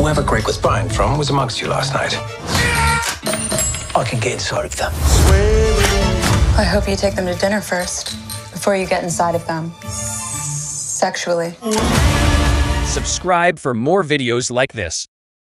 Whoever Greg was buying from was amongst you last night. I can get inside of them. I hope you take them to dinner first before you get inside of them. Sexually. Subscribe for more videos like this.